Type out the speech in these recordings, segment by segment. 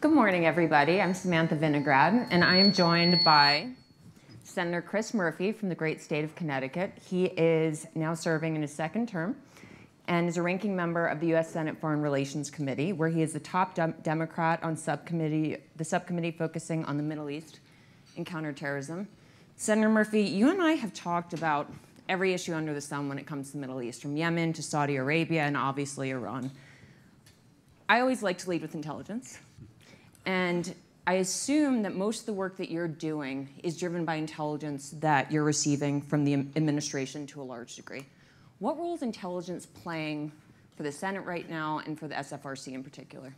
Good morning, everybody. I'm Samantha Vinograd, and I am joined by Senator Chris Murphy from the great state of Connecticut. He is now serving in his second term and is a ranking member of the U.S. Senate Foreign Relations Committee, where he is the top de Democrat on subcommittee, the subcommittee focusing on the Middle East and counterterrorism. Senator Murphy, you and I have talked about every issue under the sun when it comes to the Middle East, from Yemen to Saudi Arabia and obviously Iran. I always like to lead with intelligence. And I assume that most of the work that you're doing is driven by intelligence that you're receiving from the administration to a large degree. What role is intelligence playing for the Senate right now and for the SFRC in particular?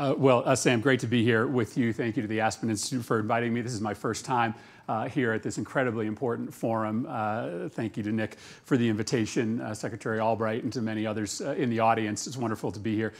Uh, well, uh, Sam, great to be here with you. Thank you to the Aspen Institute for inviting me. This is my first time uh, here at this incredibly important forum. Uh, thank you to Nick for the invitation, uh, Secretary Albright, and to many others uh, in the audience. It's wonderful to be here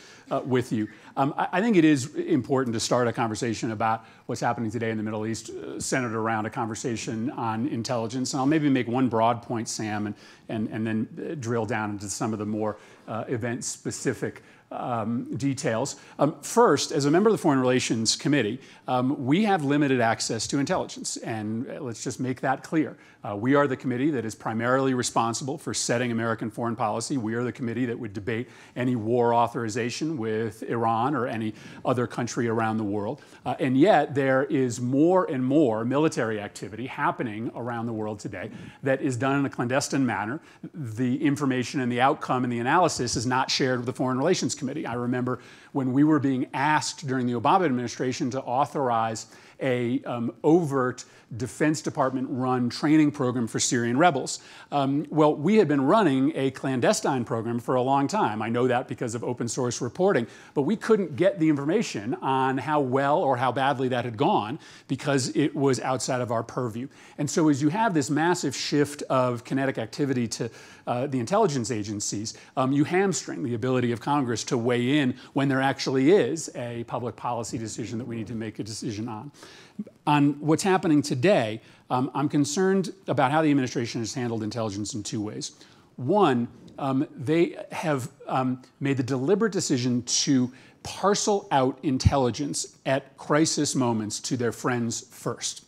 with you. Um, I, I, think it is important to start a conversation about what's happening today in the Middle East, centered around a conversation on intelligence. And I'll maybe make one broad point, Sam, and, and, and then drill down into some of the more event specific um, details. Um, first, as a member of the Foreign Relations Committee, um, we have limited access to intelligence, and uh, let's just make that clear. Uh, we are the committee that is primarily responsible for setting American foreign policy. We are the committee that would debate any war authorization with Iran or any other country around the world. Uh, and yet, there is more and more military activity happening around the world today that is done in a clandestine manner. The information and the outcome and the analysis is not shared with the Foreign Relations Committee. I remember when we were being asked during the Obama administration to authorize a um, overt Defense Department run training program for Syrian rebels. Um, well, we had been running a clandestine program for a long time. I know that because of open source reporting, but we couldn't get the information on how well or how badly that had gone because it was outside of our purview. And so, as you have this massive shift of kinetic activity to uh, the intelligence agencies, um, you hamstring the ability of Congress to weigh in when there actually is a public policy decision that we need to make a decision on. On what's happening today, um, I'm concerned about how the administration has handled intelligence in two ways. One, um, they have um, made the deliberate decision to parcel out intelligence at crisis moments to their friends first.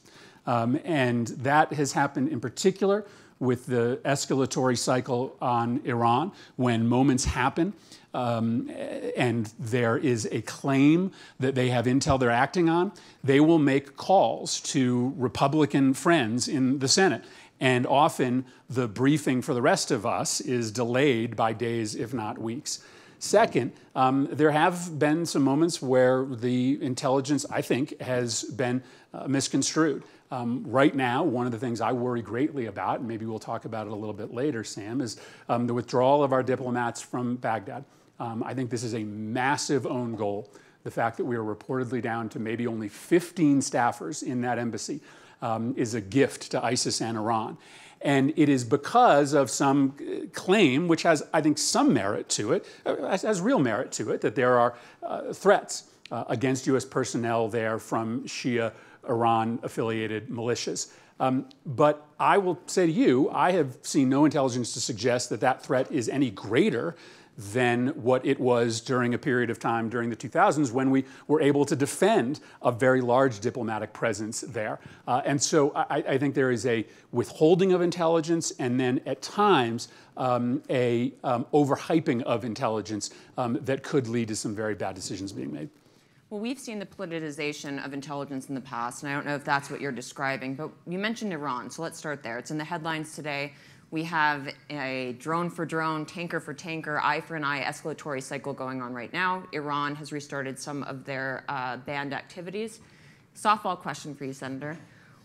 Um, and that has happened in particular with the escalatory cycle on Iran when moments happen um, and there is a claim that they have intel they're acting on, they will make calls to Republican friends in the Senate. And often the briefing for the rest of us is delayed by days, if not weeks. Second, um, there have been some moments where the intelligence, I think, has been uh, misconstrued. Um, right now, one of the things I worry greatly about, and maybe we'll talk about it a little bit later, Sam, is um, the withdrawal of our diplomats from Baghdad. Um, I think this is a massive own goal. The fact that we are reportedly down to maybe only 15 staffers in that embassy um, is a gift to ISIS and Iran. And it is because of some uh, claim, which has, I think, some merit to it, uh, has, real merit to it, that there are uh, threats uh, against U.S. personnel there from Shia Iran affiliated militias. Um, but I will say to you, I have seen no intelligence to suggest that that threat is any greater than what it was during a period of time during the 2000s when we were able to defend a very large diplomatic presence there. Uh, and so I, I, think there is a withholding of intelligence and then at times um, a um, overhyping of intelligence um, that could lead to some very bad decisions being made. Well, we've seen the politicization of intelligence in the past, and I don't know if that's what you're describing, but you mentioned Iran, so let's start there. It's in the headlines today. We have a drone for drone, tanker for tanker, eye for an eye escalatory cycle going on right now. Iran has restarted some of their uh, banned activities. Softball question for you, Senator.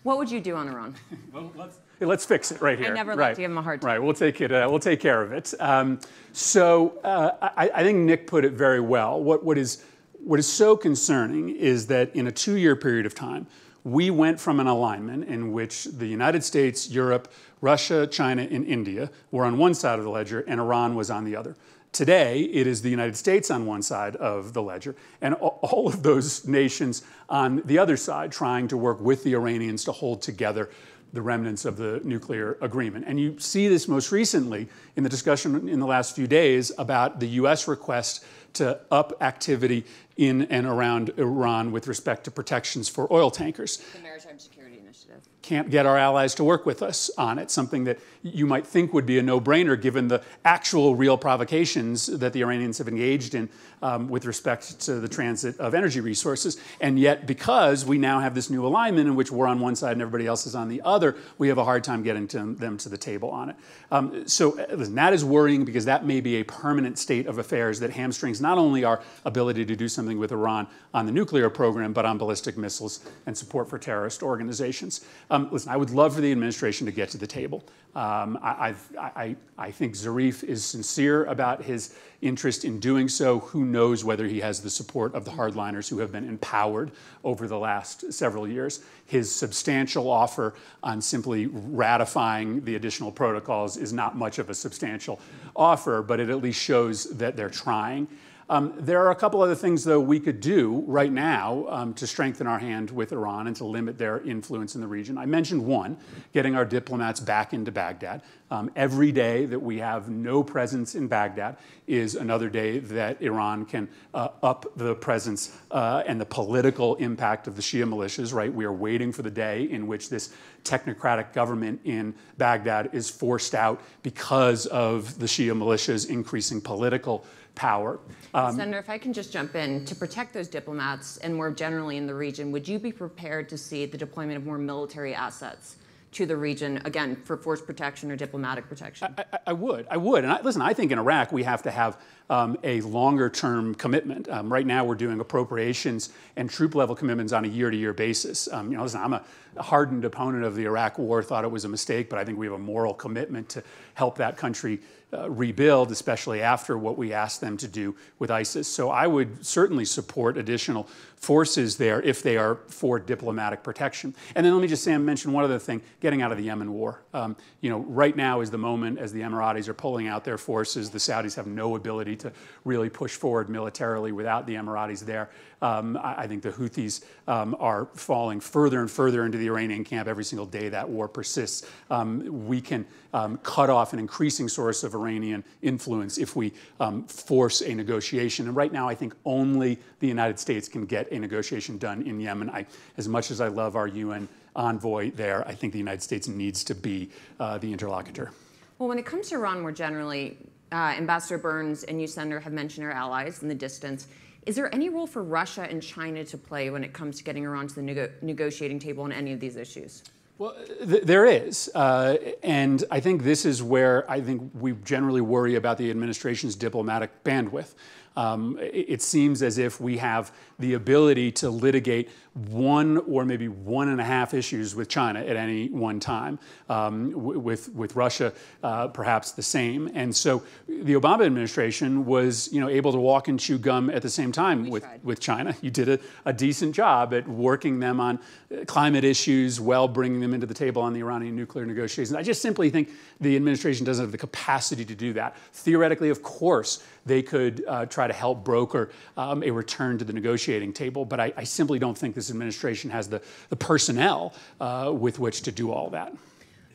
What would you do on Iran? well, let's, let's fix it right here. I never right. like to give him a hard time. Right, we'll take it. Uh, we'll take care of it. Um, so uh, I, I, think Nick put it very well. What, what is what is so concerning is that in a two-year period of time, we went from an alignment in which the United States, Europe, Russia, China, and India were on one side of the ledger and Iran was on the other. Today, it is the United States on one side of the ledger, and all of those nations on the other side trying to work with the Iranians to hold together the remnants of the nuclear agreement. And you see this most recently in the discussion in the last few days about the US request to up activity in and around Iran with respect to protections for oil tankers. The Maritime Security Initiative. Can't get our allies to work with us on it, something that you might think would be a no brainer given the actual real provocations that the Iranians have engaged in um, with respect to the transit of energy resources. And yet, because we now have this new alignment in which we're on one side and everybody else is on the other, we have a hard time getting to them to the table on it. Um, so, uh, listen, that is worrying because that may be a permanent state of affairs that hamstrings not only our ability to do something with Iran on the nuclear program, but on ballistic missiles and support for terrorist organizations. Um, listen, I would love for the administration to get to the table. Um, I, I, I, think Zarif is sincere about his interest in doing so. Who knows whether he has the support of the hardliners who have been empowered over the last several years? His substantial offer on simply ratifying the additional protocols is not much of a substantial offer, but it at least shows that they're trying. Um, there are a couple other things, though, we could do right now um, to strengthen our hand with Iran and to limit their influence in the region. I mentioned one, getting our diplomats back into Baghdad. Um, every day that we have no presence in Baghdad is another day that Iran can uh, up the presence uh, and the political impact of the Shia militias, right? We are waiting for the day in which this technocratic government in Baghdad is forced out because of the Shia militias increasing political power. Um, Senator, if I can just jump in, to protect those diplomats and more generally in the region, would you be prepared to see the deployment of more military assets? to the region, again, for force protection or diplomatic protection? I, I, I would. I would. And I, listen, I think in Iraq we have to have um, a longer term commitment. Um, right now we're doing appropriations and troop level commitments on a year to year basis. Um, you know, listen, I'm a hardened opponent of the Iraq war, thought it was a mistake, but I think we have a moral commitment to help that country uh, rebuild, especially after what we asked them to do with ISIS. So I would certainly support additional forces there if they are for diplomatic protection. And then let me just Sam mention one other thing: getting out of the Yemen war. Um, you know, right now is the moment as the Emiratis are pulling out their forces. The Saudis have no ability to really push forward militarily without the Emiratis there. Um, I, I, think the Houthis um, are falling further and further into the Iranian camp every single day that war persists. Um, we can um, cut off an increasing source of Iranian influence if we um, force a negotiation. And right now, I think only the United States can get a negotiation done in Yemen. I, as much as I love our UN envoy there, I think the United States needs to be uh, the interlocutor. Well, when it comes to Iran more generally, uh, Ambassador Burns and you, Senator, have mentioned our allies in the distance. Is there any role for Russia and China to play when it comes to getting around to the nego- negotiating table on any of these issues? Well, th- there is. Uh, and I think this is where I think we generally worry about the administration's diplomatic bandwidth. Um, it, seems as if we have the ability to litigate one or maybe one and a half issues with China at any one time. Um, with with Russia, uh, perhaps the same. And so the Obama administration was, you know, able to walk and chew gum at the same time we with tried. with China. You did a, a, decent job at working them on uh, climate issues, while bringing them into the table on the Iranian nuclear negotiations. I just simply think the administration doesn't have the capacity to do that. Theoretically, of course, they could uh, try to help broker um, a return to the negotiating table, but I, I simply don't think this administration has the, the personnel uh, with which to do all that.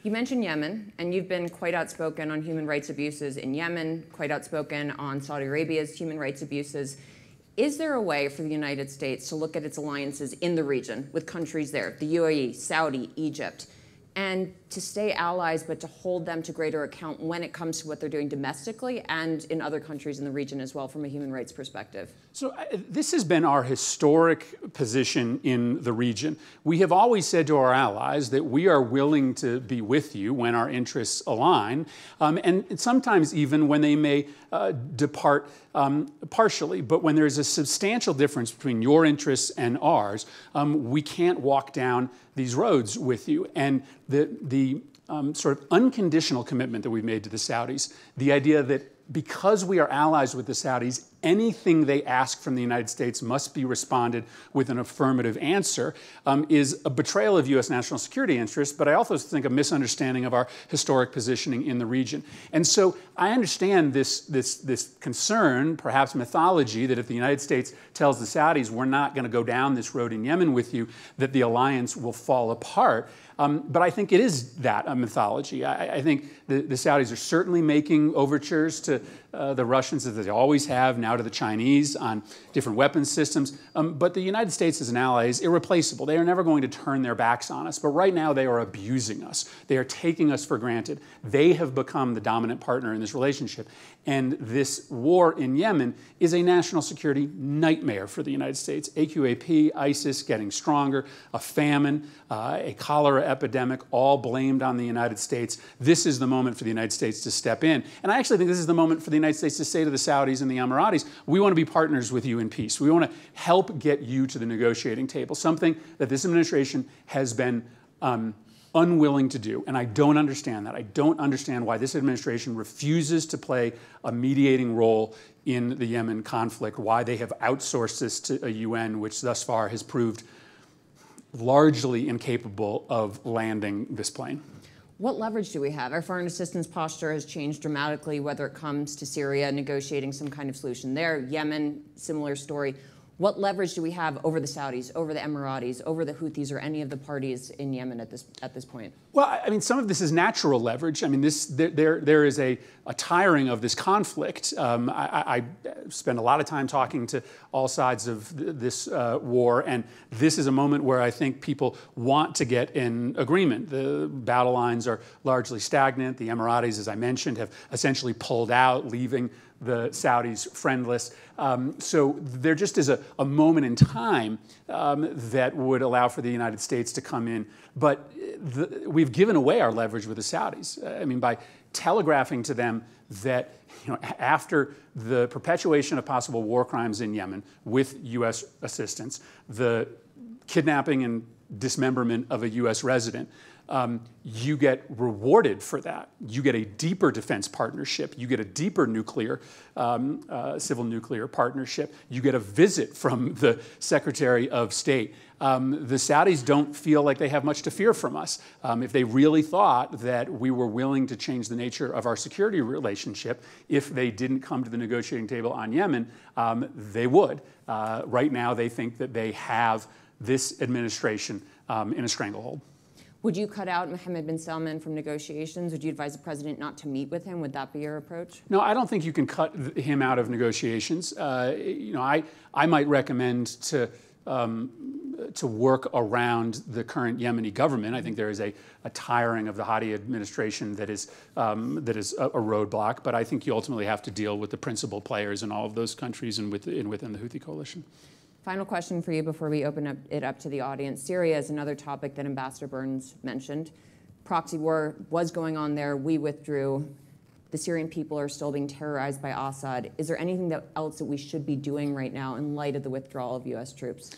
You mentioned Yemen, and you've been quite outspoken on human rights abuses in Yemen, quite outspoken on Saudi Arabia's human rights abuses. Is there a way for the United States to look at its alliances in the region with countries there, the UAE, Saudi, Egypt, and to stay allies, but to hold them to greater account when it comes to what they're doing domestically and in other countries in the region as well from a human rights perspective? So, uh, this has been our historic position in the region. We have always said to our allies that we are willing to be with you when our interests align, um, and sometimes even when they may uh, depart um, partially. But when there's a substantial difference between your interests and ours, um, we can't walk down these roads with you. And the, the um, sort of unconditional commitment that we've made to the Saudis, the idea that because we are allies with the Saudis, anything they ask from the United States must be responded with an affirmative answer um, is a betrayal of U.S. national security interests, but I also think a misunderstanding of our historic positioning in the region. And so I understand this, this, this concern, perhaps mythology, that if the United States tells the Saudis, we're not going to go down this road in Yemen with you, that the alliance will fall apart. Um, but I think it is that, a mythology. I, I think the, the, Saudis are certainly making overtures to uh, the Russians, as they always have, now to the Chinese on different weapons systems. Um, but the United States as an ally is irreplaceable. They are never going to turn their backs on us. But right now, they are abusing us. They are taking us for granted. They have become the dominant partner in this relationship. And this war in Yemen is a national security nightmare for the United States. AQAP, ISIS getting stronger, a famine, uh, a cholera epidemic, all blamed on the United States. This is the moment for the United States to step in. And I actually think this is the moment for the United States to say to the Saudis and the Emiratis, we want to be partners with you in peace. We want to help get you to the negotiating table, something that this administration has been. Um, unwilling to do. And I don't understand that. I don't understand why this administration refuses to play a mediating role in the Yemen conflict, why they have outsourced this to a UN, which thus far has proved largely incapable of landing this plane. What leverage do we have? Our foreign assistance posture has changed dramatically, whether it comes to Syria negotiating some kind of solution there, Yemen, similar story. What leverage do we have over the Saudis, over the Emiratis, over the Houthis, or any of the parties in Yemen at this at this point? Well, I mean, some of this is natural leverage. I mean, this there there, is a, a tiring of this conflict. Um, I, I, spend a lot of time talking to all sides of th this uh, war, and this is a moment where I think people want to get in agreement. The battle lines are largely stagnant. The Emiratis, as I mentioned, have essentially pulled out, leaving the Saudis friendless. Um, so there just is a, a moment in time um, that would allow for the United States to come in. But the, we've given away our leverage with the Saudis. I mean, by telegraphing to them that you know, after the perpetuation of possible war crimes in Yemen with U.S. assistance, the kidnapping and dismemberment of a U.S. resident, um, you get rewarded for that. You get a deeper defense partnership. You get a deeper nuclear, um, uh, civil nuclear partnership. You get a visit from the Secretary of State. Um, the Saudis don't feel like they have much to fear from us. Um, if they really thought that we were willing to change the nature of our security relationship, if they didn't come to the negotiating table on Yemen, um, they would. Uh, right now, they think that they have this administration um, in a stranglehold. Would you cut out Mohammed bin Salman from negotiations? Would you advise the president not to meet with him? Would that be your approach? No, I don't think you can cut him out of negotiations. Uh, you know, I, I might recommend to um, to work around the current Yemeni government. I think there is a, a tiring of the Hadi administration that is um, that is a, a, roadblock. But I think you ultimately have to deal with the principal players in all of those countries and within, within the Houthi coalition. Final question for you before we open up it up to the audience. Syria is another topic that Ambassador Burns mentioned. Proxy war was going on there. We withdrew. The Syrian people are still being terrorized by Assad. Is there anything that else that we should be doing right now in light of the withdrawal of U.S. troops?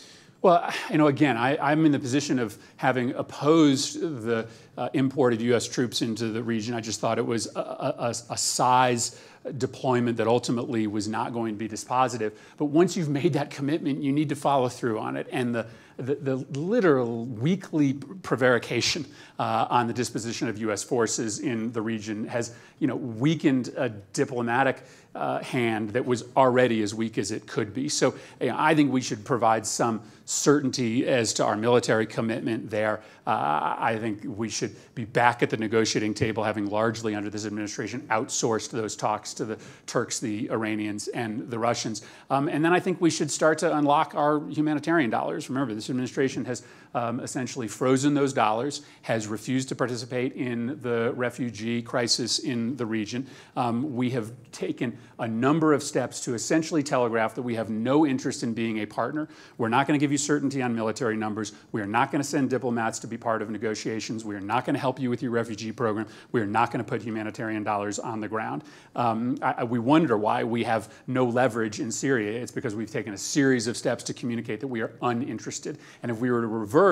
Well, you know, again, I, am in the position of having opposed the uh, import of U.S. troops into the region. I just thought it was a, a, a size deployment that ultimately was not going to be dispositive. But once you've made that commitment, you need to follow through on it. And the, the, the literal weekly prevarication uh, on the disposition of U.S. forces in the region has, you know, weakened a diplomatic uh, hand that was already as weak as it could be. So you know, I think we should provide some certainty as to our military commitment there. Uh, I think we should be back at the negotiating table, having largely under this administration outsourced those talks to the Turks, the Iranians, and the Russians. Um, and then I think we should start to unlock our humanitarian dollars. Remember, this administration has um, essentially frozen those dollars, has refused to participate in the refugee crisis in the region. Um, we have taken a number of steps to essentially telegraph that we have no interest in being a partner. We're not going to give you certainty on military numbers. We are not going to send diplomats to be part of negotiations. We are not going to help you with your refugee program. We are not going to put humanitarian dollars on the ground. Um, I, we wonder why we have no leverage in Syria. It's because we've taken a series of steps to communicate that we are uninterested. And if we were to reverse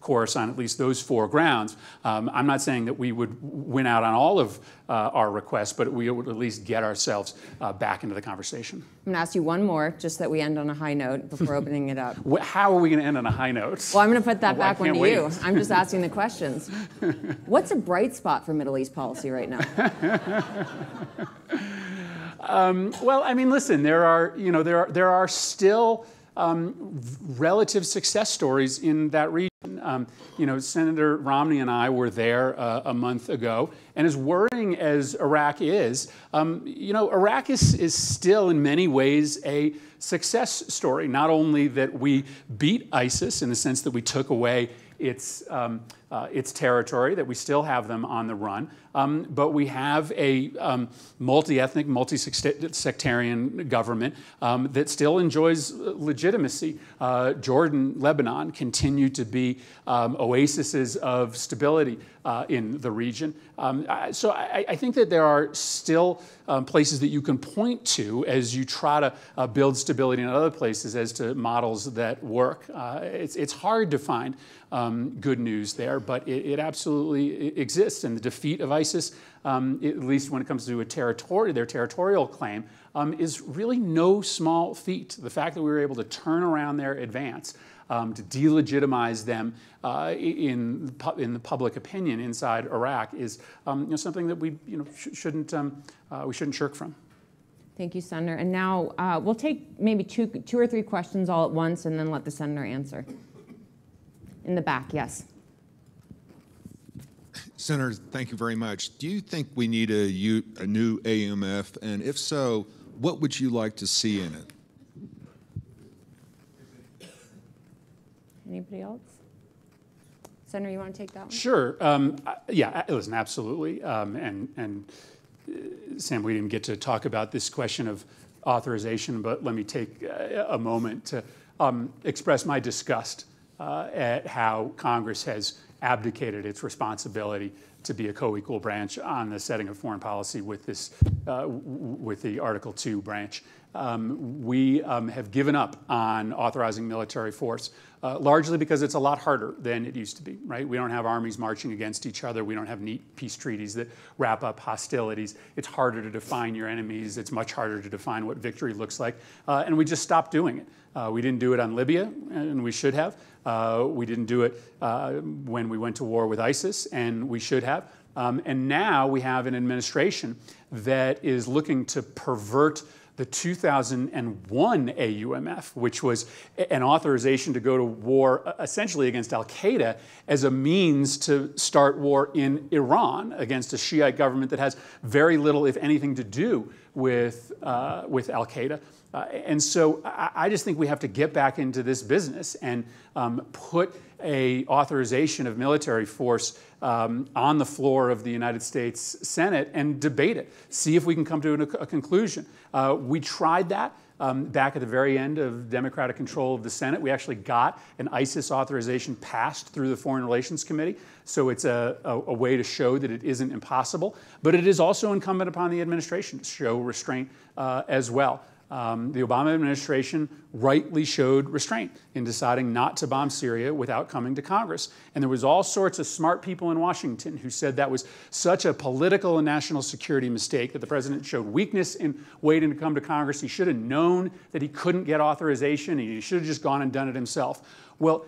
course on at least those four grounds. Um, I'm not saying that we would win out on all of uh, our requests, but we would at least get ourselves uh, back into the conversation. I'm going to ask you one more, just that we end on a high note before opening it up. How are we going to end on a high note? Well, I'm going to put that well, back one to wait. you. I'm just asking the questions. What's a bright spot for Middle East policy right now? um, well, I mean, listen, there are, you know, there are, there are still um, relative success stories in that region. Um, you know, Senator Romney and I were there uh, a month ago, and as worrying as Iraq is, um, you know, Iraq is, is still in many ways a success story. Not only that we beat ISIS in the sense that we took away its, um, uh, its territory, that we still have them on the run. Um, but we have a um, multi ethnic, multi sectarian government um, that still enjoys legitimacy. Uh, Jordan, Lebanon continue to be um, oases of stability uh, in the region. Um, so I, I, think that there are still places that you can point to as you try to uh, build stability in other places as to models that work. Uh, it's, it's hard to find um, good news there, but it, it, absolutely exists. And the defeat of ISIS, um, at least when it comes to a territory, their territorial claim, um, is really no small feat. The fact that we were able to turn around their advance, um, to delegitimize them uh, in, in the public opinion inside Iraq is um, you know, something that we you know, sh shouldn't, um, uh, we shouldn't shirk from. Thank you, Senator. And now uh, we'll take maybe two, two or three questions all at once and then let the Senator answer. In the back, yes. Senator, thank you very much. Do you think we need a, U, a new AMF? And if so, what would you like to see in it? Anybody else? Senator, you want to take that one? Sure. Um, yeah, listen, absolutely. Um, and and uh, Sam, we didn't get to talk about this question of authorization, but let me take a, a moment to um, express my disgust uh, at how Congress has abdicated its responsibility to be a co-equal branch on the setting of foreign policy with this, uh, with the Article 2 branch. Um, we um, have given up on authorizing military force, uh, largely because it's a lot harder than it used to be, right? We don't have armies marching against each other. We don't have neat peace treaties that wrap up hostilities. It's harder to define your enemies. It's much harder to define what victory looks like. Uh, and we just stopped doing it. Uh, we didn't do it on Libya, and we should have. Uh, we didn't do it uh, when we went to war with ISIS, and we should have. Um, and now we have an administration that is looking to pervert the 2001 AUMF, which was an authorization to go to war uh, essentially against Al Qaeda as a means to start war in Iran against a Shiite government that has very little, if anything, to do with, uh, with Al Qaeda. Uh, and so I, I, just think we have to get back into this business and um, put a authorization of military force um, on the floor of the United States Senate and debate it. See if we can come to a, a conclusion. Uh, we tried that. Um, back at the very end of Democratic control of the Senate. We actually got an ISIS authorization passed through the Foreign Relations Committee. So it's a, a, a, way to show that it isn't impossible. But it is also incumbent upon the administration to show restraint uh, as well um, the Obama administration rightly showed restraint in deciding not to bomb Syria without coming to Congress. And there was all sorts of smart people in Washington who said that was such a political and national security mistake that the president showed weakness in waiting to come to Congress. He should have known that he couldn't get authorization. and He should have just gone and done it himself. Well,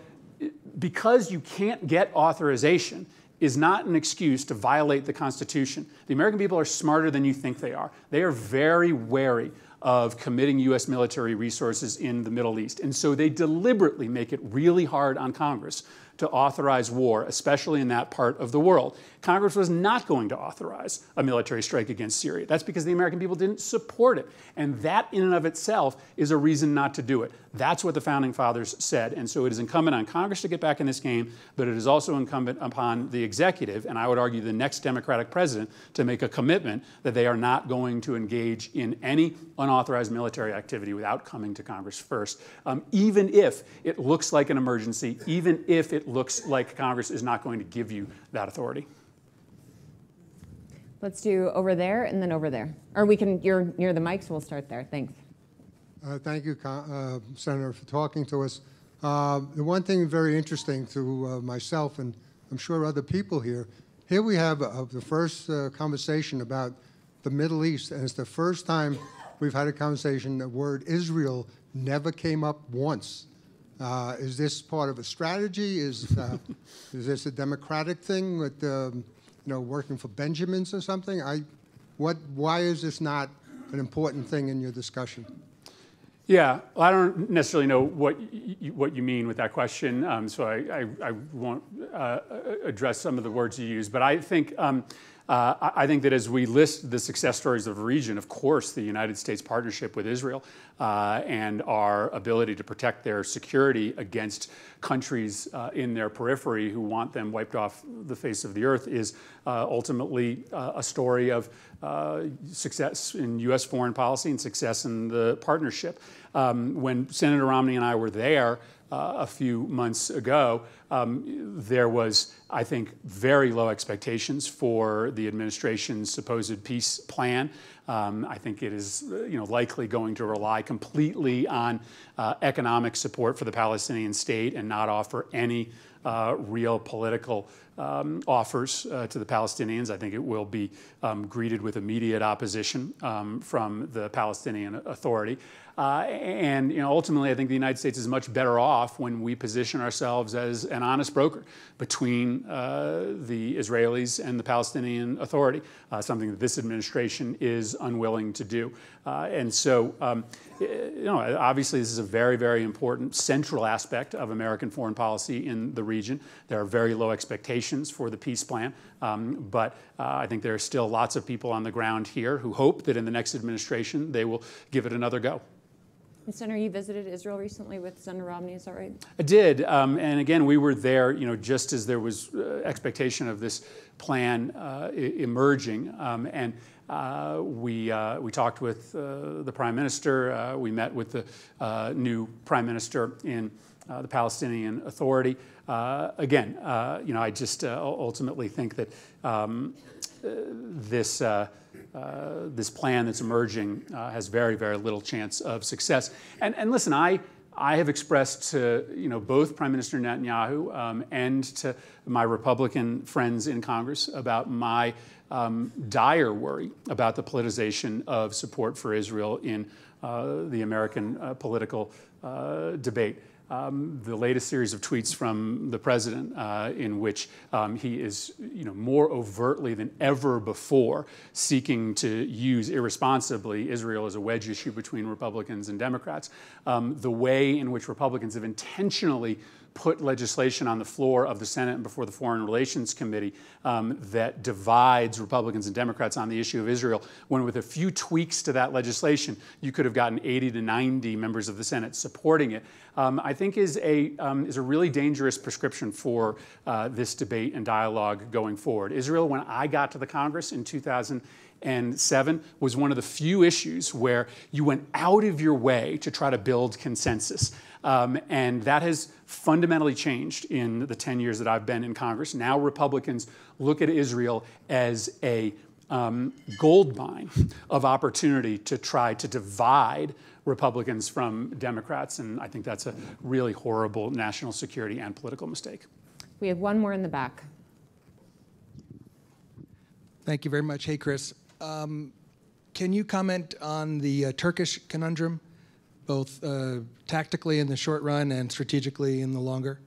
because you can't get authorization, is not an excuse to violate the Constitution. The American people are smarter than you think they are. They are very wary of committing U.S. military resources in the Middle East. And so they deliberately make it really hard on Congress to authorize war, especially in that part of the world. Congress was not going to authorize a military strike against Syria. That's because the American people didn't support it. And that, in and of itself, is a reason not to do it. That's what the founding fathers said. And so it is incumbent on Congress to get back in this game, but it is also incumbent upon the executive, and I would argue the next Democratic president, to make a commitment that they are not going to engage in any unauthorized military activity without coming to Congress first, um, even if it looks like an emergency, even if it looks like Congress is not going to give you that authority. Let's do over there and then over there. Or we can, you're near the mic, so we'll start there. Thanks. Uh, thank you, uh, Senator, for talking to us. Uh, the one thing very interesting to uh, myself and I'm sure other people here, here we have uh, the first uh, conversation about the Middle East, and it's the first time we've had a conversation. The word Israel never came up once. Uh, is this part of a strategy? Is uh, is this a democratic thing with um, you know working for Benjamins or something? I, what? Why is this not an important thing in your discussion? Yeah, well, I don't necessarily know what you, what you mean with that question, um, so I, I, I won't uh, address some of the words you use. But I think um, uh, I think that as we list the success stories of the region, of course, the United States partnership with Israel uh, and our ability to protect their security against countries uh, in their periphery who want them wiped off the face of the earth is uh, ultimately uh, a story of uh, success in U.S. foreign policy and success in the partnership. Um, when Senator Romney and I were there, uh, a few months ago, um, there was, I think, very low expectations for the administration's supposed peace plan. Um, I think it is, you know, likely going to rely completely on uh, economic support for the Palestinian state and not offer any uh, real political um, offers uh, to the Palestinians. I think it will be um, greeted with immediate opposition um, from the Palestinian Authority. Uh, and you know, ultimately, I think the United States is much better off when we position ourselves as an honest broker between uh, the Israelis and the Palestinian Authority, uh, something that this administration is unwilling to do. Uh, and so, um, you know, obviously, this is a very, very important central aspect of American foreign policy in the region. There are very low expectations for the peace plan, um, but uh, I think there are still lots of people on the ground here who hope that in the next administration they will give it another go. And Senator, you visited Israel recently with Senator Romney, is that right? I did, um, and again, we were there, you know, just as there was uh, expectation of this plan uh, emerging, um, and uh, we uh, we talked with uh, the Prime Minister. Uh, we met with the new Prime Minister in the Palestinian Authority. Again, you know, I just ultimately think that um, this. Uh, this plan that's emerging uh, has very, very little chance of success. And, and listen, I, I have expressed to you know, both Prime Minister Netanyahu um, and to my Republican friends in Congress about my um, dire worry about the politicization of support for Israel in uh, the American uh, political uh, debate um, the latest series of tweets from the president, uh, in which um, he is, you know, more overtly than ever before seeking to use irresponsibly Israel as a wedge issue between Republicans and Democrats. Um, the way in which Republicans have intentionally put legislation on the floor of the Senate and before the Foreign Relations Committee um, that divides Republicans and Democrats on the issue of Israel, when with a few tweaks to that legislation, you could have gotten 80 to 90 members of the Senate supporting it, um, I think is a, um, is a really dangerous prescription for uh, this debate and dialogue going forward. Israel, when I got to the Congress in 2000, and seven was one of the few issues where you went out of your way to try to build consensus. Um, and that has fundamentally changed in the 10 years that I've been in Congress. Now Republicans look at Israel as a um, gold mine of opportunity to try to divide Republicans from Democrats. And I think that's a really horrible national security and political mistake. We have one more in the back. Thank you very much. Hey, Chris. Um, can you comment on the uh, Turkish conundrum, both uh, tactically in the short run and strategically in the longer?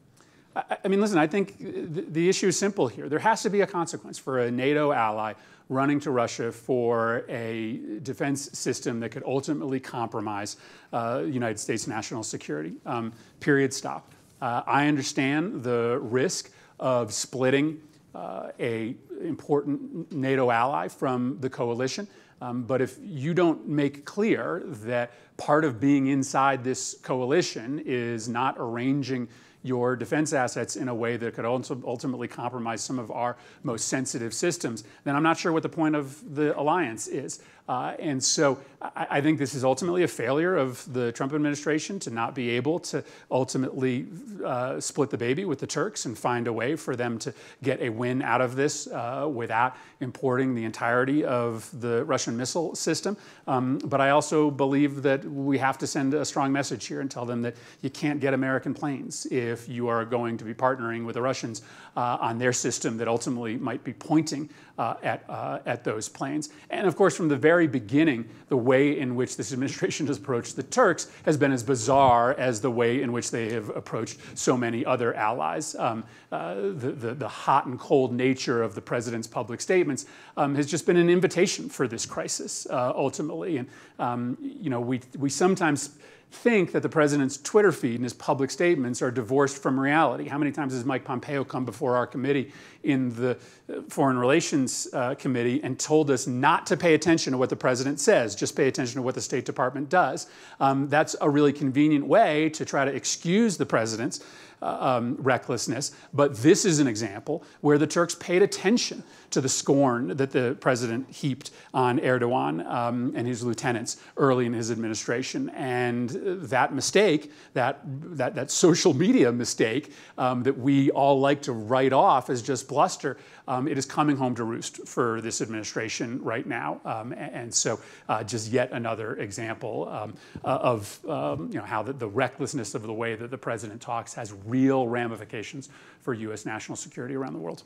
I, I mean, listen, I think the, the issue is simple here. There has to be a consequence for a NATO ally running to Russia for a defense system that could ultimately compromise uh, United States national security. Um, period, stop. Uh, I understand the risk of splitting uh, a important NATO ally from the coalition. Um, but if you don't make clear that part of being inside this coalition is not arranging your defense assets in a way that could also ultimately compromise some of our most sensitive systems, then I'm not sure what the point of the alliance is. Uh, and so I, I, think this is ultimately a failure of the Trump administration to not be able to ultimately uh, split the baby with the Turks and find a way for them to get a win out of this uh, without importing the entirety of the Russian missile system. Um, but I also believe that we have to send a strong message here and tell them that you can't get American planes if you are going to be partnering with the Russians uh, on their system that ultimately might be pointing uh, at, uh, at those planes. And of course, from the very beginning, the way in which this administration has approached the Turks has been as bizarre as the way in which they have approached so many other allies. Um, uh, the, the, the, hot and cold nature of the president's public statements um, has just been an invitation for this crisis, uh, ultimately. And, um, you know, we, we sometimes think that the president's Twitter feed and his public statements are divorced from reality. How many times has Mike Pompeo come before our committee in the uh, Foreign Relations uh, Committee and told us not to pay attention to what the president says, just pay attention to what the State Department does? Um, that's a really convenient way to try to excuse the president's uh, um, recklessness. But this is an example where the Turks paid attention to the scorn that the president heaped on Erdogan um, and his lieutenants early in his administration. And that mistake, that, that, that social media mistake um, that we all like to write off as just bluster, um, it is coming home to roost for this administration right now. Um, and, and, so uh, just yet another example um, uh, of um, you know, how the, the recklessness of the way that the president talks has real ramifications for U.S. national security around the world.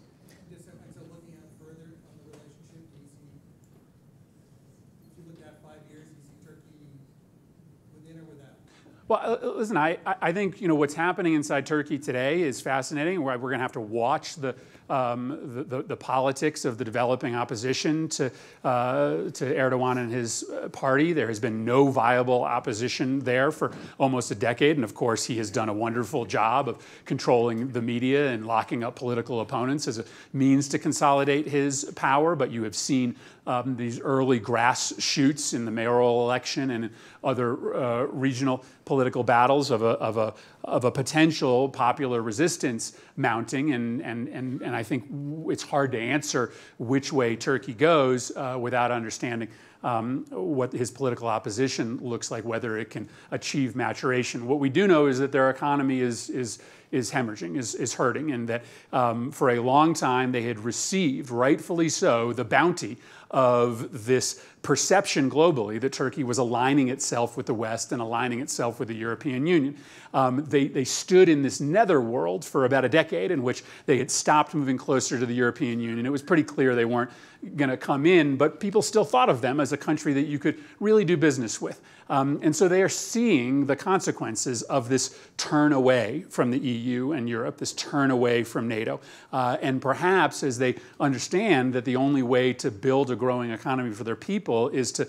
Well, listen, I, I think you know what's happening inside Turkey today is fascinating. We're, we're going to have to watch the, um, the, the, the, politics of the developing opposition to, uh, to Erdogan and his uh, party. There has been no viable opposition there for almost a decade. And of course, he has done a wonderful job of controlling the media and locking up political opponents as a means to consolidate his power. But you have seen um, these early grass shoots in the mayoral election and other uh, regional political battles of a, of, a, of a potential popular resistance mounting. And, and, and, and I think it's hard to answer which way Turkey goes uh, without understanding um, what his political opposition looks like, whether it can achieve maturation. What we do know is that their economy is, is, is hemorrhaging, is, is hurting, and that um, for a long time they had received, rightfully so, the bounty of this perception globally that Turkey was aligning itself with the West and aligning itself with the European Union. Um, they, they stood in this netherworld for about a decade in which they had stopped moving closer to the European Union. It was pretty clear they weren't going to come in, but people still thought of them as a country that you could really do business with. Um, and so they are seeing the consequences of this turn away from the EU and Europe, this turn away from NATO. Uh, and perhaps as they understand that the only way to build a growing economy for their people is to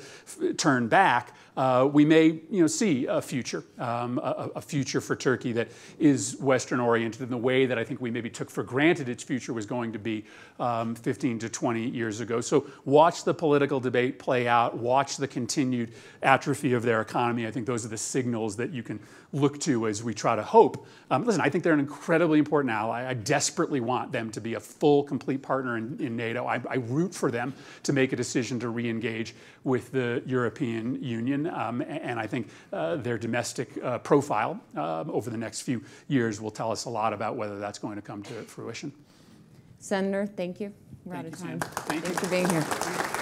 turn back, uh, we may you know, see a future, um, a, a, future for Turkey that is Western oriented in the way that I think we maybe took for granted its future was going to be um, 15 to 20 years ago. So watch the political debate play out, watch the continued atrophy of their economy. I think those are the signals that you can look to as we try to hope. Um, listen, I think they're an incredibly important ally. I desperately want them to be a full, complete partner in, in NATO. I, I, root for them to make a decision to re-engage with the European Union. Um, and I think uh, their domestic uh, profile uh, over the next few years will tell us a lot about whether that's going to come to fruition. Senator, thank you. We're thank out of time. Thank Thanks you. for being here.